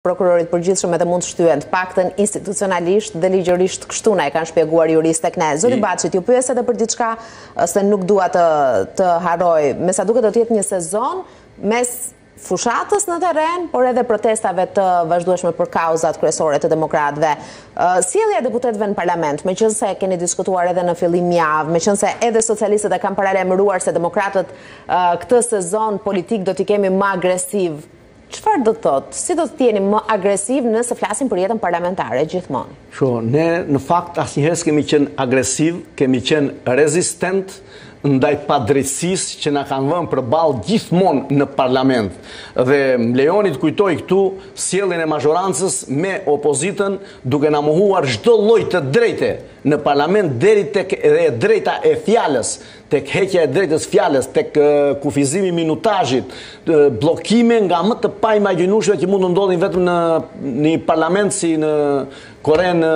Prokurorit të Përgjithshëm edhe mund të shtyhen të paktën institucionalisht dhe ligjërisht kështu na e kanë shpjeguar juristët tek ne. Zoti Baçi, ju pyes edhe për diçka se nuk dua të të harroj. Me sa duket do të jetë një sezon mes fushatës në terren, por edhe protestave të vazhdueshme për kauzat kryesore të demokratëve. Sjellja e deputetëve në parlament, meqenëse e keni diskutuar edhe në fillim javë, meqenëse edhe socialistët e kanë paralajmëruar se demokratët këtë sezon politik do t'i kemi më agresiv Çfarë do të thotë? Si do të jeni më agresiv nëse flasim për jetën parlamentare gjithmonë? Shiko, ne në fakt asnjëherë s'kemi qenë agresiv, kemi qenë rezistent ndaj padrejtësisë që na kanë vënë përballë gjithmonë në parlament. Dhe më lejoni të kujtoj këtu sjelljen e mazhorancës me opozitën duke na mohuar çdo lloj të drejte në parlament deri tek dhe e drejta e fjalës, tek heqja e drejtës fjalës, tek kufizimi i minutazhit, bllokime nga më të paimagjinueshmet që mund të ndodhin vetëm në një parlament si në Korenë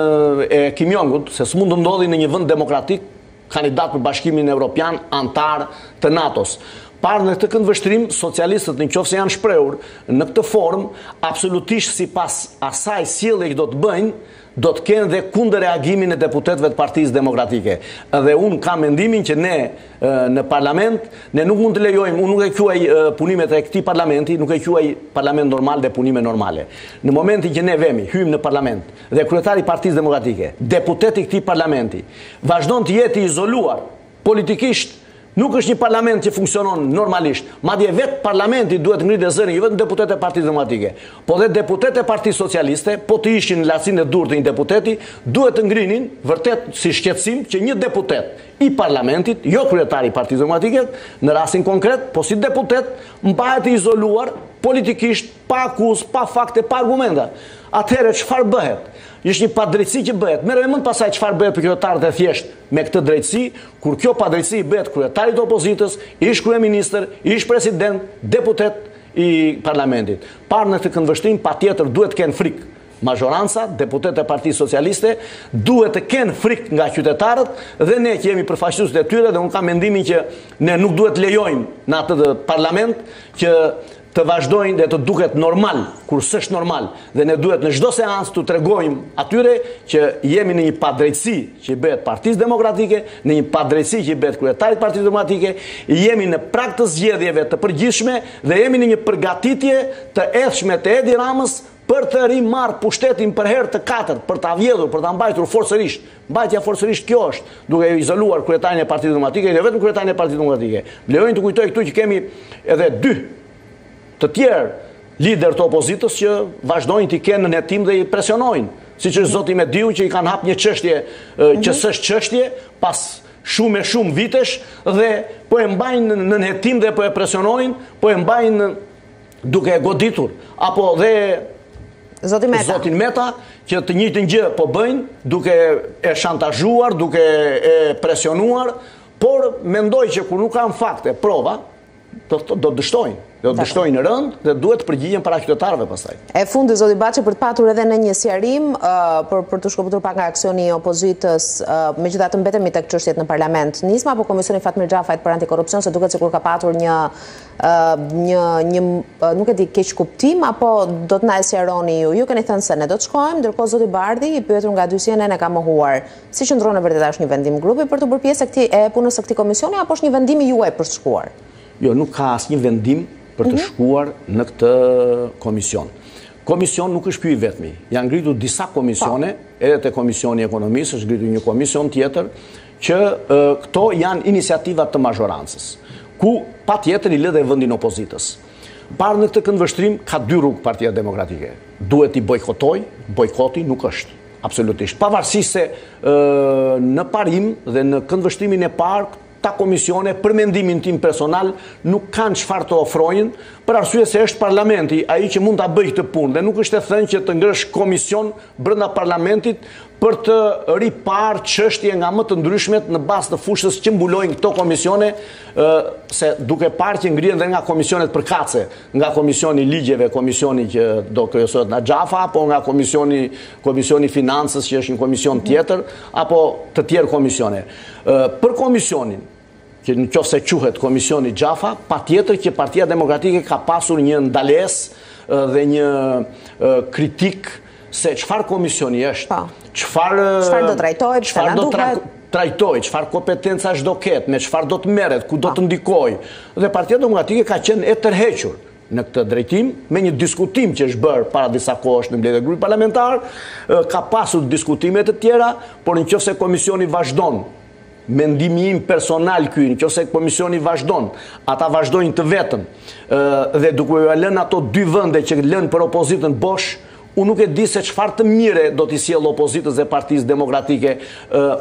e Kim Jong-ut, se s'mund të ndodhin në një vend demokratik kandidat për Bashkimin Evropian anëtar të NATO-s. Parë në këtë këndvështrim, socialistët në qoftë se janë shprehur në këtë formë, absolutisht sipas asaj sjellje që do të bëjnë, do të kenë dhe kundërreagimin e deputetëve të Partisë Demokratike. Dhe unë kam mendimin që ne në parlament, ne nuk mund të lejojmë, unë nuk e quaj punimet e këtij parlamenti, nuk e quaj parlament normal dhe punime normale. Në momentin që ne vemi, hyjmë në parlament dhe kryetari i Partisë Demokratike, deputet i këtij parlamenti, vazhdon të jetë i izoluar politikisht nuk është një parlament që funksionon normalisht. Madje vetë parlamenti duhet të ngrinte zërin, jo vetëm deputetët e Partisë Demokratike, po dhe deputetët e Partisë Socialiste, po të ishin në lartësinë e duhur të një deputeti, duhet të ngrinin vërtet si shqetësim që një deputet i parlamentit, jo kryetari i Partisë Demokratike, në rastin konkret, po si deputet, mbahet i izoluar politikisht, pa akuzë, pa fakte, pa argumenta. Atëherë çfarë bëhet? Është një padrejtësi që bëhet. Merre me mend pastaj çfarë bëhet për qytetarët e thjeshtë me këtë drejtësi, kur kjo padrejtësi i bëhet kryetarit të opozitës, ish kryeministër, ish president, deputet i parlamentit. Parë në këtë këndvështrim, patjetër duhet të kenë frikë. Mazhoranca, deputetët e Partisë Socialiste, duhet të kenë frikë nga qytetarët dhe ne që jemi përfaqësues të tyre dhe unë kam mendimin që ne nuk duhet të lejojmë në atë parlament që të vazhdojnë dhe të duket normal, kur s'është normal, dhe ne duhet në çdo seancë t'u tregojmë atyre që jemi në një padrejtësi që i bëhet Partisë Demokratike, në një padrejtësi që i bëhet kryetarit të Partisë Demokratike, jemi në prag të zgjedhjeve të përgjithshme dhe jemi në një përgatitje të ethshme të Edi Ramës për të rimarrë pushtetin për herë të katërt, për ta vjedhur, për ta mbajtur forcërisht. Mbajtja forcërisht kjo është, duke e izoluar kryetarin e Partisë Demokratike, jo vetëm kryetarin e Partisë Demokratike. Lejomëni të kujtoj këtu që kemi edhe dy të tjerë lider të opozitës që vazhdojnë t'i kenë nën hetim dhe i presionojnë. Siç është zoti Mediu që i kanë hap një çështje mhm. që s'është çështje pas shumë e shumë vitesh dhe po e mbajnë nën hetim dhe po e presionojnë, po e mbajnë duke e goditur, apo dhe Zotin Meta. Zotin Meta, që të njëjtën gjë po bëjnë, duke e shantazhuar, duke e presionuar, por mendoj që kur nuk kanë fakte, prova, do të do dështojnë, do të dështojnë rëndë dhe duhet të përgjigjen para qytetarëve pastaj. E fundi zoti Baçi për të patur edhe në një sqarim për për të shkëputur pak nga aksioni i opozitës, megjithatë mbetemi tek çështjet në parlament. Nisma apo komisioni i Fatmir Xhafajt për antikorrupsion se duket sikur ka patur një një, një, nuk e di, keqkuptim, apo do të na e sqaroni ju? Ju keni thënë se ne do të shkojmë, ndërkohë Zoti Bardhi i pyetur nga dysje ne ka mohuar. Si qëndron e vërteta është një vendim grupi për t'u bërë pjesë e, këtij, e punës së këtij komisioni, apo është një vendim i juaj për të shkuar? Jo, nuk ka asnjë vendim për të mhm. shkuar në këtë komision. Komision nuk është ky i vetëmi. Janë ngritu disa komisione, po. edhe te komisioni i ekonomisë, është ngritu një komision tjetër, që këto janë iniciativa të mazhorancës, ku patjetër i lë dhe vendin opozitës. Parë në këtë këndvështrim, ka dy rrugë partia demokratike. Duhet t'i bojkotojë, bojkoti nuk është, absolutisht. Pavarësisht se në parim dhe në këndvështrimin e parë, këta komisione për mendimin tim personal nuk kanë çfarë të ofrojnë, për arsye se është parlamenti ai që mund ta bëjë këtë punë dhe nuk është e thënë që të ngresh komision brenda parlamentit për të riparë çështje nga më të ndryshmet në bazë të fushës që mbulojnë këto komisione, se duke parë që ngrihen dhe nga komisionet përkatëse, nga komisioni i ligjeve, komisioni që do kryesohet nga Xhafa, apo nga komisioni, komisioni i financës që është një komision tjetër, apo të tjerë komisione. Për komisionin, që në qoftë se quhet Komisioni Xhafa, patjetër që Partia Demokratike ka pasur një ndalesë dhe një kritikë se çfarë komisioni është, po. çfarë do trajtojë, çfarë do trajtojë, çfarë kompetencash do ketë, me çfarë do të merret, ku do të po. ndikojë, dhe Partia Demokratike ka qenë e tërhequr në këtë drejtim, me një diskutim që është bërë para disa kohësh në mbledhjen e grupit parlamentar, ka pasur diskutime të tjera, por në qoftë se komisioni vazhdon Mendimi im personal ky, në qoftë se komisioni vazhdon, ata vazhdojnë të vetëm dhe duke u lënë ato dy vende që lënë për opozitën bosh, unë nuk e di se çfarë të mire do t'i sjellë opozitës dhe Partisë Demokratike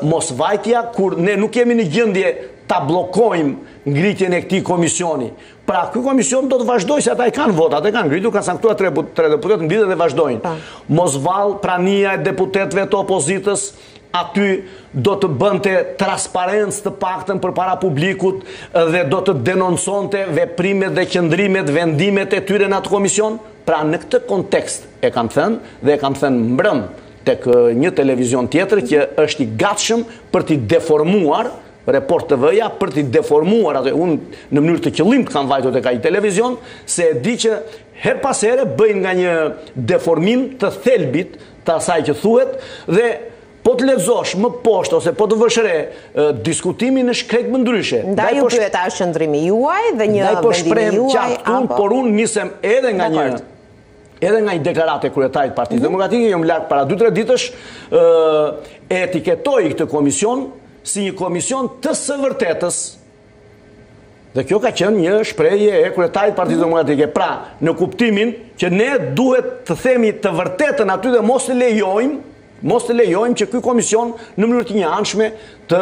mos vajtja kur ne nuk jemi në gjendje ta bllokojmë ngritjen e këtij komisioni. Pra, ky komision do të vazhdojë se ata i kanë votat, e kanë ngritur, kanë caktuar tre deputetë, ngritën dhe vazhdojnë. Mos vallë prania e deputetëve të opozitës, aty do të bënte transparencë të paktën përpara publikut dhe do të denonconte veprimet dhe qëndrimet, vendimet e tyre në atë komision? Pra në këtë kontekst e kam thënë dhe e kam thënë mbrëm tek një televizion tjetër që është i gatshëm për t'i deformuar Report TV-ja për t'i deformuar ato, unë në mënyrë të qëllimtë kam vajtur tek ai televizion se e di që herë pas here bëjnë nga një deformim të thelbit të asaj që thuhet dhe po të lexosh më poshtë ose po të vësh re, diskutimin është krejt më ndryshe. Ndaj ju pyeta a është qëndrimi juaj dhe jo vendimi juaj. Ndaj po shprehem qartë unë, por unë nisem edhe nga një edhe nga një deklaratë e kryetarit Partisë mhm. Demokratike, jo më larg para 2-3 ditësh, e etiketoi këtë komision si një komision të së vërtetës, Dhe kjo ka qenë një shprehje e kryetarit të Partisë Demokratike. Pra, në kuptimin që ne duhet të themi të vërtetën aty dhe mos të lejojmë, mos të lejojmë që ky komision në mënyrë të njëanshme të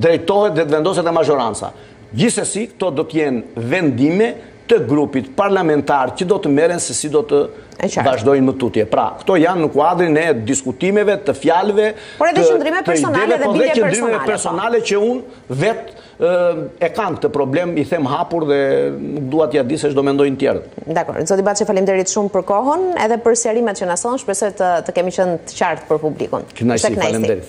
drejtohet dhe të vendoset te mazhoranca. Gjithsesi, këto do të jenë vendime të grupit parlamentar që do të merren se si do të vazhdojnë më tutje. Pra, këto janë në kuadrin e diskutimeve, të fjalëve, të ideve, po dhe qëndrimeve po. personale që unë vetë e kam këtë problem, i them hapur dhe nuk dua t'ia di se ç'do mendojnë tjerët. Dakord, Zoti Baçi, faleminderit shumë për kohën, edhe për sqarimet që na sollët, shpresoj të kemi qenë të qartë për publikun. Kënaqësi, faleminderit.